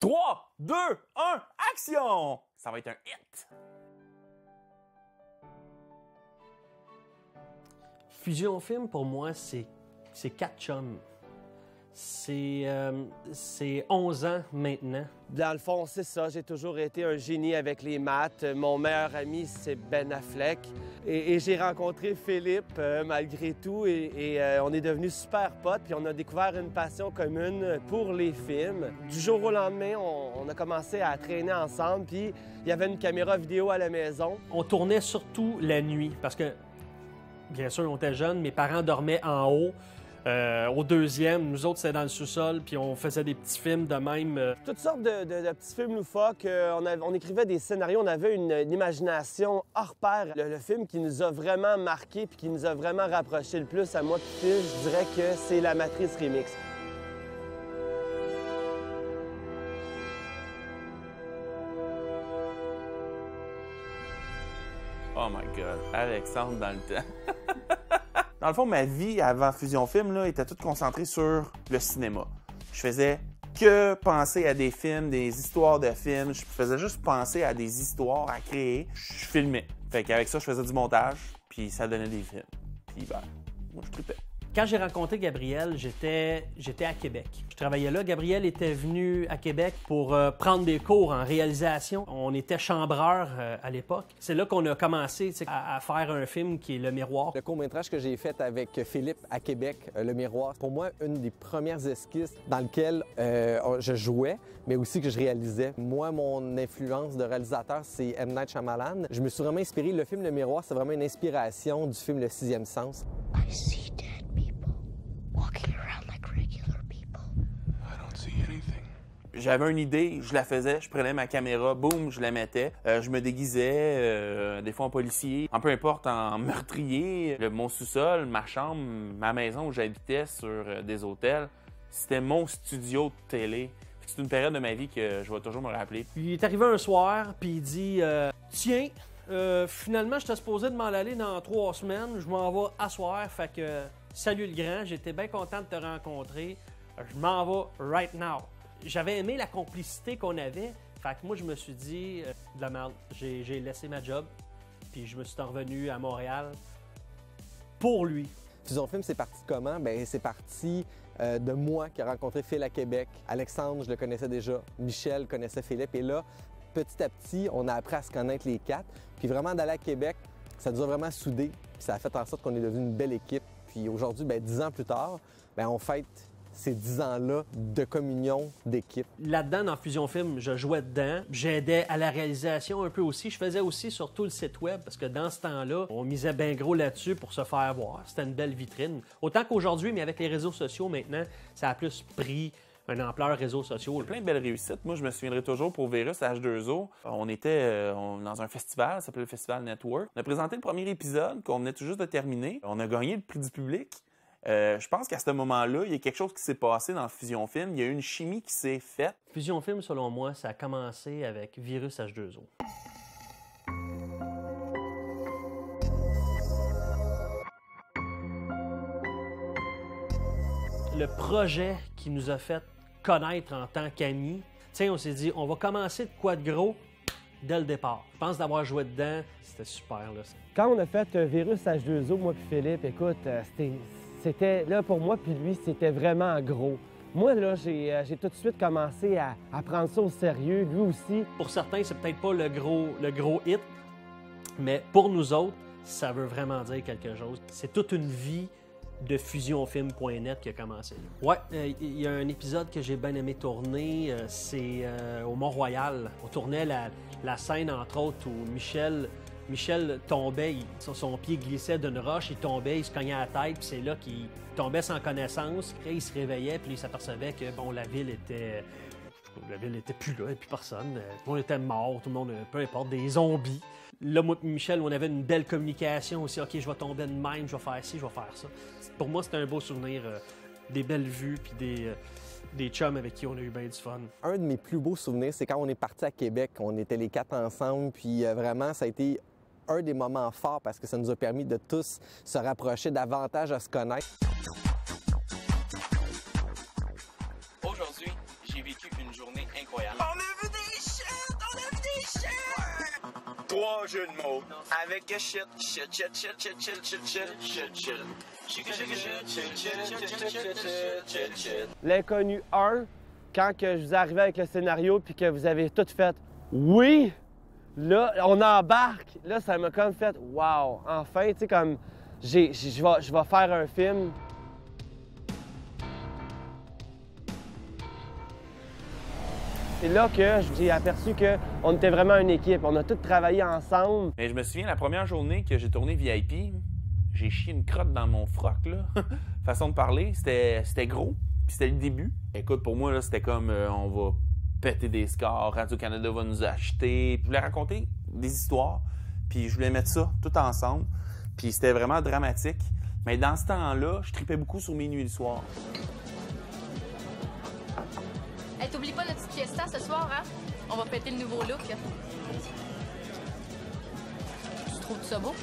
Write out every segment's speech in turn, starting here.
3, 2, 1, action! Ça va être un hit! Fusion Film, pour moi, c'est c'est quatre chums. C'est euh, c'est 11 ans maintenant. Dans le fond, c'est ça. J'ai toujours été un génie avec les maths. Mon meilleur ami, c'est Ben Affleck. Et, et j'ai rencontré Philippe euh, malgré tout et, et, euh, on est devenus super potes. Puis on a découvert une passion commune pour les films. Du jour au lendemain, on, on a commencé à traîner ensemble. Puis il y avait une caméra vidéo à la maison. On tournait surtout la nuit parce que, bien sûr, on était jeunes, mes parents dormaient en haut. Euh, au deuxième, nous autres, c'était dans le sous-sol, puis on faisait des petits films de même. euh, Toutes sortes de, de- de petits films loufoques. Euh, on, avait- on écrivait des scénarios, on avait une, une imagination hors pair. Le, le film qui nous a vraiment marqué puis qui nous a vraiment rapprochés le plus à moi et Phil, je dirais que c'est La Matrice Remix. Oh my god, Alexandre dans le temps. dans le fond, ma vie avant Fusion Film là, était toute concentrée sur le cinéma. Je faisais que penser à des films, des histoires de films. Je faisais juste penser à des histoires à créer. Je filmais. Fait qu'avec ça, je faisais du montage, puis ça donnait des films. Puis ben, moi, je tripais. Quand j'ai rencontré Gabriel, j'étais j'étais à Québec. Je travaillais là. Gabriel était venu à Québec pour euh, prendre des cours en réalisation. On était chambreur euh, à l'époque. C'est là qu'on a commencé à, à faire un film qui est Le Miroir. Le court-métrage que j'ai fait avec Philippe à Québec, euh, Le Miroir, pour moi, une des premières esquisses dans lesquelles euh, je jouais, mais aussi que je réalisais. Moi, mon influence de réalisateur, c'est M. Night Shyamalan. Je me suis vraiment inspiré. Le film Le Miroir, c'est vraiment une inspiration du film Le Sixième Sens. I see J'avais une idée, je la faisais, je prenais ma caméra, boum, je la mettais. Euh, je me déguisais, euh, des fois en policier, en peu importe, en meurtrier. Le, mon sous-sol, ma chambre, ma maison où j'habitais sur euh, des hôtels, c'était mon studio de télé. C'est une période de ma vie que je vais toujours me rappeler. Il est arrivé un soir, puis il dit Tiens, finalement, j'étais supposé de m'en aller dans trois semaines. Je m'en vais asseoir. Fait que, salut le grand, j'étais bien content de te rencontrer. Je m'en vais right now. J'avais aimé la complicité qu'on avait. Fait que moi, je me suis dit euh, De la merde. J'ai laissé ma job, puis je me suis revenu à Montréal pour lui. Fusion Film, c'est parti comment? Ben, c'est parti euh, de moi qui ai rencontré Phil à Québec. Alexandre, je le connaissais déjà. Michel connaissait Philippe. Et là, petit à petit, on a appris à se connaître les quatre. Puis vraiment, d'aller à Québec, ça nous a vraiment soudés. Puis ça a fait en sorte qu'on est devenu une belle équipe. Puis aujourd'hui, ben, dix ans plus tard, ben, on fête ces dix ans-là de communion d'équipe. Là-dedans, dans Fusion Film, je jouais dedans. J'aidais à la réalisation un peu aussi. Je faisais aussi surtout le site web parce que dans ce temps-là, on misait bien gros là-dessus pour se faire voir. C'était une belle vitrine. Autant qu'aujourd'hui, mais avec les réseaux sociaux maintenant, ça a plus pris une ampleur réseaux sociaux. Plein de belles réussites. Moi, je me souviendrai toujours pour Virus H2O. On était euh, on- dans un festival, ça s'appelait le Festival Network. On a présenté le premier épisode qu'on venait tout juste de terminer. On a gagné le prix du public. Euh, je pense qu'à ce moment-là, il y a quelque chose qui s'est passé dans Fusion Film. Il y a eu une chimie qui s'est faite. Fusion Film, selon moi, ça a commencé avec Virus H2O. Le projet qui nous a fait connaître en tant qu'amis, tiens, on s'est dit, on va commencer de quoi de gros dès le départ. Je pense d'avoir joué dedans, c'était super. Là. Quand on a fait euh, Virus H2O, moi puis Philippe, écoute, euh, c'était- c'était, là, pour moi puis lui, c'était vraiment gros. Moi, là, j'ai euh, tout de suite commencé à, à prendre ça au sérieux, lui aussi. Pour certains, c'est peut-être pas le gros, le gros hit, mais pour nous autres, ça veut vraiment dire quelque chose. C'est toute une vie de fusionfilm.net qui a commencé. là. Ouais, euh, il y a un épisode que j'ai bien aimé tourner, euh, c'est euh, au Mont-Royal. On tournait la, la scène, entre autres, où Michel, Michel tombait, son, pied glissait d'une roche, il tombait, il se cognait à la tête, puis c'est là qu'il tombait sans connaissance. Après, il se réveillait, puis il s'apercevait que bon, la ville était la ville n'était plus là, avait plus personne. Euh, Tout le monde était mort, tout le monde, euh, peu importe, des zombies. Là, moi et Michel, on avait une belle communication aussi. OK, je vais tomber de même, je vais faire ci, je vais faire ça. Pour moi, c'était un beau souvenir, euh, des belles vues, puis des, des chums avec qui on a eu bien du fun. Un de mes plus beaux souvenirs, c'est quand on est parti à Québec. On était les quatre ensemble, puis vraiment, ça a été des moments forts parce que ça nous a permis de tous se rapprocher davantage à se connaître. Aujourd'hui, j'ai vécu une journée incroyable. On a vu des shit! On a vu des shit! Ouais. Trois jeux de mots. Avec shit, shit. L'inconnu 1, quand que je vous arrivez avec le scénario puis que vous avez tout fait oui, là, on embarque. Là, ça m'a comme fait wow, enfin, tu sais, comme je vais, vais faire un film. C'est là que j'ai aperçu qu'on était vraiment une équipe. On a tous travaillé ensemble. Mais je me souviens, la première journée que j'ai tourné VIP, j'ai chié une crotte dans mon froc, là. Façon de parler, c'était c'était gros, puis c'était le début. Écoute, pour moi, là, c'était comme euh, on va péter des scores, Radio-Canada va nous acheter. Je voulais raconter des histoires, puis je voulais mettre ça tout ensemble. Puis c'était vraiment dramatique. Mais dans ce temps-là, je tripais beaucoup sur mes nuits soir. Hey, t'oublies pas notre petite fiesta ce soir, hein? On va péter le nouveau look. Tu trouves ça beau?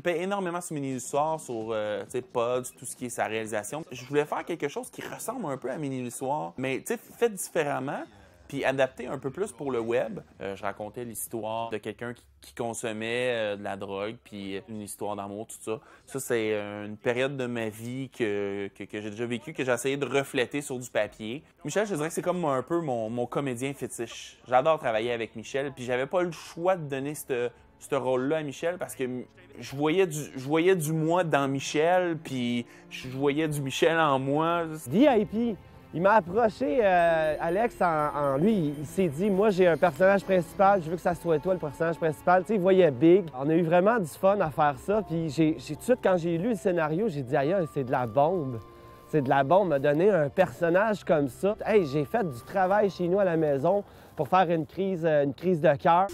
Tripais énormément sur Mini du soir, sur euh, Pods, tout ce qui est sa réalisation. Je voulais faire quelque chose qui ressemble un peu à Mini du soir, mais fait différemment, puis adapté un peu plus pour le web. Euh, je racontais l'histoire de quelqu'un qui, consommait euh, de la drogue, puis une histoire d'amour, tout ça. Ça, c'est euh, une période de ma vie que j'ai déjà vécue, que j'ai essayé de refléter sur du papier. Michel, je dirais que c'est comme un peu mon, mon comédien fétiche. J'adore travailler avec Michel, puis j'avais pas le choix de donner cette ce rôle-là à Michel parce que je voyais du, je voyais du moi dans Michel, puis je voyais du Michel en moi. VIP. Il m'a approché, euh, Alex, en, lui, il, s'est dit, moi j'ai un personnage principal, je veux que ça soit toi le personnage principal. Tu sais, il voyait Big. On a eu vraiment du fun à faire ça. Puis j'ai, tout de suite, quand j'ai lu le scénario, j'ai dit, aïe, aïe, c'est de la bombe. C'est de la bombe, me donner un personnage comme ça. Hey, j'ai fait du travail chez nous à la maison pour faire une crise, euh, une crise de cœur.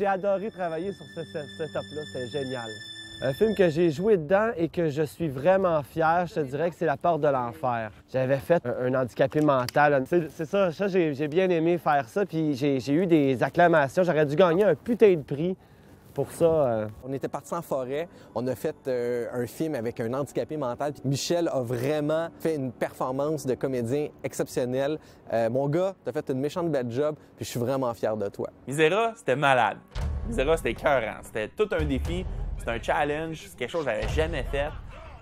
J'ai adoré travailler sur ce, ce setup-là, c'était génial. Un film que j'ai joué dedans et que je suis vraiment fier, je te dirais que c'est La Porte de l'Enfer. J'avais fait un, handicapé mental. C'est ça, ça j'ai bien aimé faire ça, puis j'ai eu des acclamations. J'aurais dû gagner un putain de prix pour ça. euh. On était partis en forêt, on a fait euh, un film avec un handicapé mental. Puis Michel a vraiment fait une performance de comédien exceptionnelle. Euh, mon gars, t'as fait une méchante belle job, puis je suis vraiment fier de toi. Misera, c'était malade. Misera, c'était écœurant. C'était tout un défi, c'était un challenge, c'est quelque chose que j'avais jamais fait.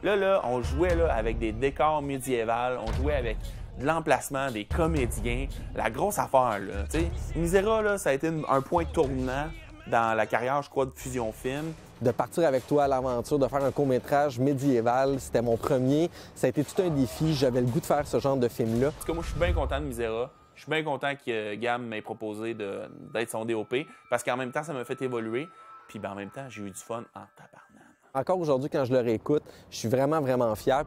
Là, là, on jouait là, avec des décors médiévals, on jouait avec de l'emplacement, des comédiens, la grosse affaire, là. Misera, là, ça a été un point tournant dans la carrière, je crois, de Fusion Film. De partir avec toi à l'aventure, de faire un court-métrage médiéval, c'était mon premier. Ça a été tout un défi. J'avais le goût de faire ce genre de film-là. En tout cas, moi, je suis bien content de Misera. Je suis bien content que Gam m'ait proposé d'être son DOP parce qu'en même temps, ça m'a fait évoluer. Puis ben, en même temps, j'ai eu du fun en tabarnak. Encore aujourd'hui, quand je le réécoute, je suis vraiment, vraiment fier.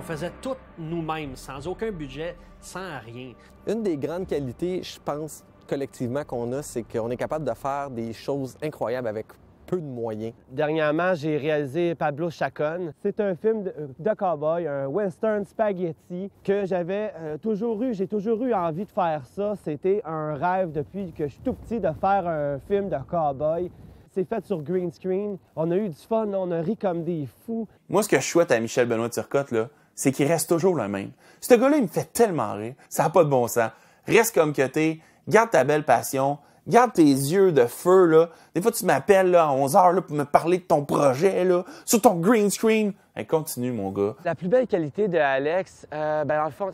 On faisait tout nous-mêmes, sans aucun budget, sans rien. Une des grandes qualités, je pense, collectivement qu'on a, c'est qu'on est capable de faire des choses incroyables avec peu de moyens. Dernièrement, j'ai réalisé Pablo Chacon. C'est un film de, de cowboy, un western spaghetti que j'avais euh, toujours eu. J'ai toujours eu envie de faire ça. C'était un rêve depuis que je suis tout petit de faire un film de cowboy. C'est fait sur green screen. On a eu du fun, on a ri comme des fous. Moi, ce que je souhaite à Michel Benoît Turcotte, là, c'est qu'il reste toujours le même. Ce gars-là, il me fait tellement rire. Ça n'a pas de bon sens. Reste comme que t'es. Garde ta belle passion. Garde tes yeux de feu, là. Des fois, tu m'appelles, là, à 11 heures, là, pour me parler de ton projet, là, sur ton green screen. Continue, mon gars. La plus belle qualité de Alex, euh, ben, dans le fond,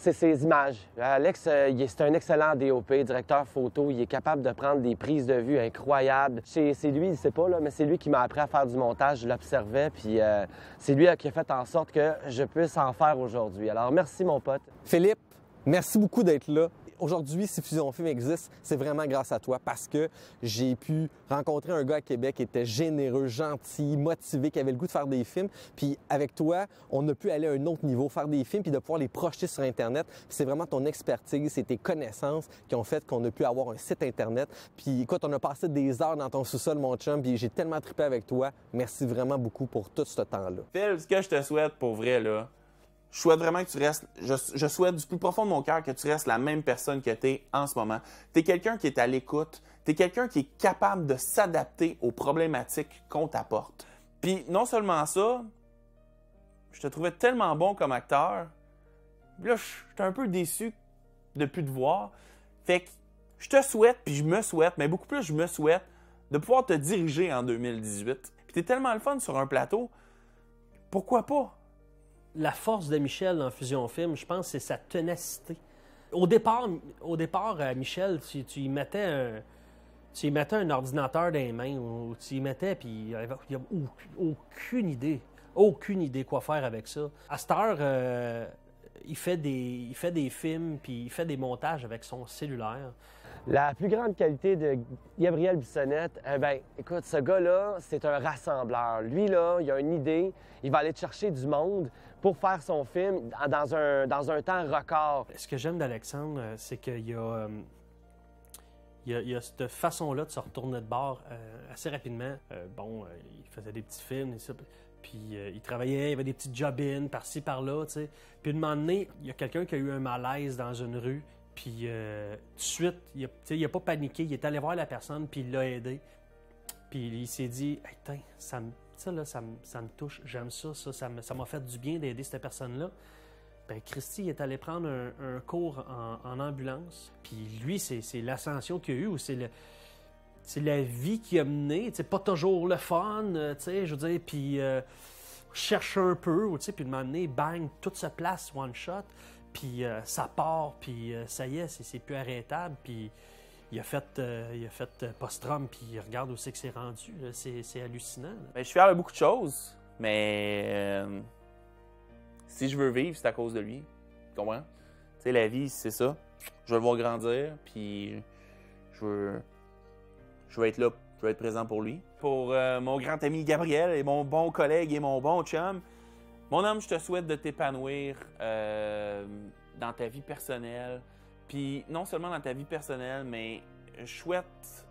c'est- ses images. Alex, euh, c'est un excellent DOP, directeur photo. Il est capable de prendre des prises de vue incroyables. C'est lui, il sait pas, là, mais c'est lui qui m'a appris à faire du montage. Je l'observais, puis euh, c'est lui euh, qui a fait en sorte que je puisse en faire aujourd'hui. Alors, merci, mon pote. Philippe, merci beaucoup d'être là. Aujourd'hui, si Fusion Film existe, c'est vraiment grâce à toi parce que j'ai pu rencontrer un gars à Québec qui était généreux, gentil, motivé, qui avait le goût de faire des films. Puis avec toi, on a pu aller à un autre niveau, faire des films puis de pouvoir les projeter sur Internet. C'est vraiment ton expertise et tes connaissances qui ont fait qu'on a pu avoir un site Internet. Puis écoute, on a passé des heures dans ton sous-sol, mon chum, puis j'ai tellement trippé avec toi. Merci vraiment beaucoup pour tout ce temps-là. Phil, ce que je te souhaite pour vrai, là, je souhaite vraiment que tu restes, je, je souhaite du plus profond de mon cœur que tu restes la même personne que tu es en ce moment. Tu es quelqu'un qui est à l'écoute, tu es quelqu'un qui est capable de s'adapter aux problématiques qu'on t'apporte. Puis non seulement ça, je te trouvais tellement bon comme acteur. Là, j'étais un peu déçu de plus te voir. Fait que je te souhaite, puis je me souhaite, mais beaucoup plus je me souhaite, de pouvoir te diriger en 2018. Puis t'es tellement le fun sur un plateau. Pourquoi pas? La force de Michel dans Fusion Film, je pense, c'est sa ténacité. Au départ, au départ euh, Michel, tu, tu y mettais un, tu y mettais un ordinateur dans les mains, ou tu y mettais, puis il n'y avait aucune idée, aucune idée quoi faire avec ça. À cette heure, euh, il, fait des, il fait des films, puis il fait des montages avec son cellulaire. La plus grande qualité de Gabriel Bissonnette, eh ben, écoute, ce gars-là, c'est un rassembleur. Lui, là, il a une idée, il va aller te chercher du monde pour faire son film dans un, dans un temps record. Ce que j'aime d'Alexandre, euh, c'est qu'il y a, euh, il y a, il y a cette façon-là de se retourner de bord euh, assez rapidement. Euh, bon, euh, il faisait des petits films et ça. Puis euh, il travaillait, il avait des petits job-ins par-ci, par-là, tu sais. Puis une moment donné, il y a quelqu'un qui a eu un malaise dans une rue. Puis euh, tout de suite, il a, tu sais, il a pas paniqué, il est allé voir la personne, puis il l'a aidé. Puis il s'est dit, hey, ça me, là, ça touche, j'aime ça, ça, ça m'a fait du bien d'aider cette personne-là. Ben, Christy est allé prendre un, un cours en, en ambulance. Puis lui, c'est l'ascension qu'il a eu, ou c'est le, c'est la vie qui a mené. C'est pas toujours le fun, euh, je veux dire, puis euh, cherche un peu, ou puis de donné, bang, tout se place, one shot, puis euh, ça part, puis ça y est, c'est- plus arrêtable, puis il a fait, il a fait euh, post-trum, puis regarde où c'est que c'est rendu, c'est hallucinant. là. Ben, je suis fier beaucoup de choses, mais si je veux vivre, c'est à cause de lui. Tu comprends? Tu sais, la vie, c'est ça. Je veux le voir grandir, puis je veux, je veux être là, je veux être présent pour lui. Pour euh, mon grand ami Gabriel et mon bon collègue et mon bon chum, mon homme, je te souhaite de t'épanouir euh, dans ta vie personnelle. Puis non seulement dans ta vie personnelle, mais je souhaite,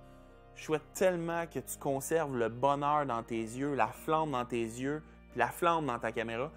je souhaite tellement que tu conserves le bonheur dans tes yeux, la flamme dans tes yeux, puis la flamme dans ta caméra.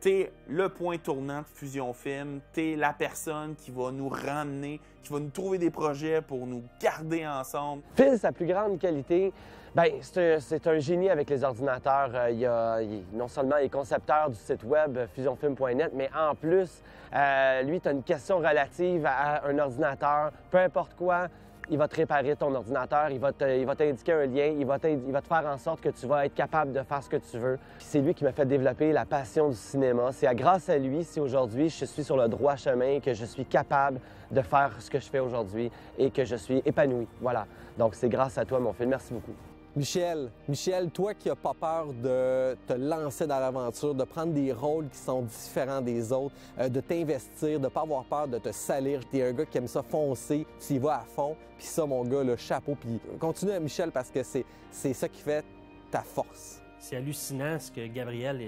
T'es le point tournant de Fusion Film. T'es la personne qui va nous ramener, qui va nous trouver des projets pour nous garder ensemble. Phil, sa plus grande qualité, ben, c'est un, génie avec les ordinateurs. Euh, il a- non seulement il est concepteur du site web euh, fusionfilm.net, mais en plus, euh, lui, tu as une question relative à un ordinateur, peu importe quoi. Il va te réparer ton ordinateur, il va il va t'indiquer un lien, il va, il va te faire en sorte que tu vas être capable de faire ce que tu veux. C'est lui qui m'a fait développer la passion du cinéma. C'est grâce à lui si aujourd'hui je suis sur le droit chemin, que je suis capable de faire ce que je fais aujourd'hui et que je suis épanoui. Voilà. Donc c'est grâce à toi, mon film. Merci beaucoup. Michel, Michel, toi qui n'as pas peur de te lancer dans l'aventure, de prendre des rôles qui sont différents des autres, euh, de t'investir, de pas avoir peur de te salir. T'es un gars qui aime ça foncer, tu y à fond. Puis ça, mon gars, le chapeau. Puis continue, Michel, parce que c'est ça qui fait ta force. C'est hallucinant ce que Gabriel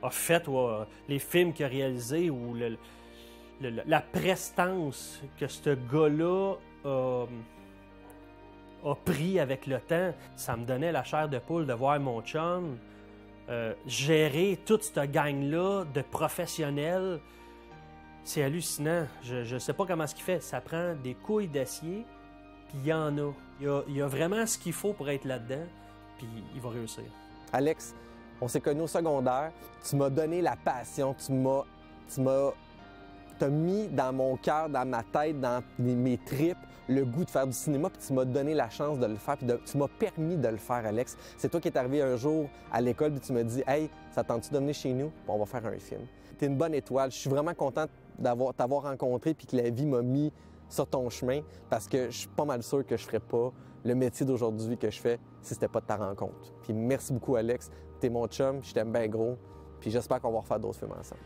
a, fait, ou les films qu'il a réalisés, ou la prestance que ce gars-là a, a pris avec le temps. Ça me donnait la chair de poule de voir mon chum euh, gérer toute cette gang-là de professionnels. C'est hallucinant. Je ne sais pas comment ce qu'il fait. Ça prend des couilles d'acier, puis il y en a. Il y a, vraiment ce qu'il faut pour être là-dedans, puis il va réussir. Alex, on s'est connus au secondaire. Tu m'as donné la passion. Tu m'as. Tu m'as. Mis dans mon cœur, dans ma tête, dans mes tripes, le goût de faire du cinéma, puis tu m'as donné la chance de le faire, puis de- tu m'as permis de le faire, Alex. C'est toi qui es arrivé un jour à l'école, puis tu m'as dit Hey, ça tente-tu de venir chez nous? On va faire un film. T'es une bonne étoile. Je suis vraiment content d'avoir t'avoir rencontré, puis que la vie m'a mis sur ton chemin, parce que je suis pas mal sûr que je ferais pas le métier d'aujourd'hui que je fais si c'était pas de ta rencontre. Puis merci beaucoup, Alex. T'es mon chum, je t'aime bien gros. Puis j'espère qu'on va refaire d'autres films ensemble.